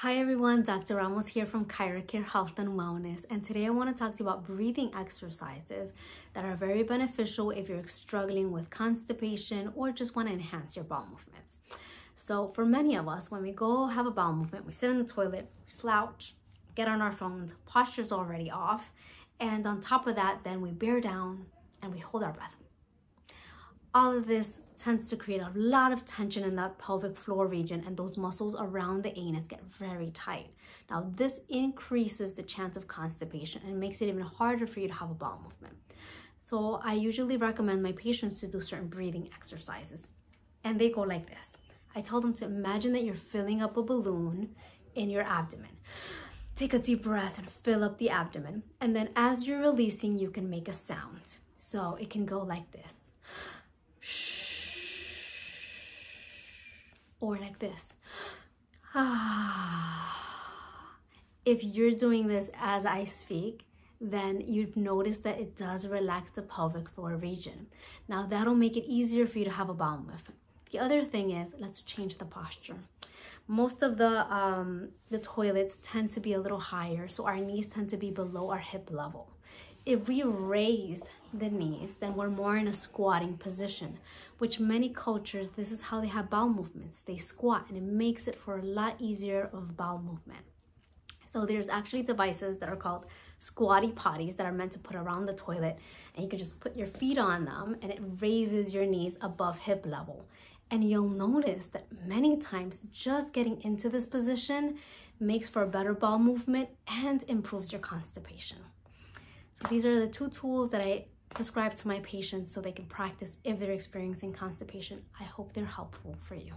Hi everyone, Dr. Ramos here from Kyra Kare Health and Wellness and today I want to talk to you about breathing exercises that are very beneficial if you're struggling with constipation or just want to enhance your bowel movements. So for many of us, when we go have a bowel movement, we sit in the toilet, we slouch, get on our phones, posture's already off, and on top of that, then we bear down and we hold our breath all of this tends to create a lot of tension in that pelvic floor region and those muscles around the anus get very tight. Now this increases the chance of constipation and makes it even harder for you to have a bowel movement. So I usually recommend my patients to do certain breathing exercises and they go like this. I tell them to imagine that you're filling up a balloon in your abdomen. Take a deep breath and fill up the abdomen. And then as you're releasing, you can make a sound. So it can go like this or like this. if you're doing this as I speak, then you've noticed that it does relax the pelvic floor region. Now that'll make it easier for you to have a bowel movement. The other thing is, let's change the posture. Most of the, um, the toilets tend to be a little higher, so our knees tend to be below our hip level. If we raise the knees, then we're more in a squatting position, which many cultures, this is how they have bowel movements. They squat and it makes it for a lot easier of bowel movement. So there's actually devices that are called squatty potties that are meant to put around the toilet and you can just put your feet on them and it raises your knees above hip level. And you'll notice that many times just getting into this position makes for a better bowel movement and improves your constipation. So these are the two tools that I prescribe to my patients so they can practice if they're experiencing constipation. I hope they're helpful for you.